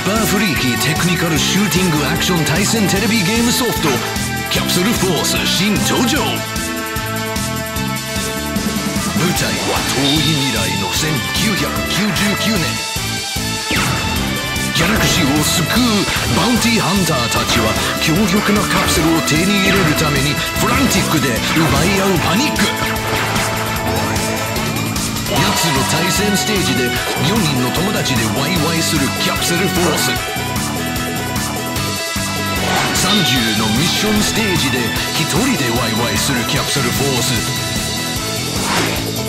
しいテクニカルシューティングアクション対戦テレビゲームソフトキャプセルフォース新登場舞台は遠い未来の1999年。ギャラクシーを救うバウンティーハンターたちは強力なカプセルを手に入れるためにフランティックで奪い合うパニック。の対戦ステージで4人の友達でワイワイするキャプセルフォース。30のミッションステージで1人でワイワイするキャプセルフォース。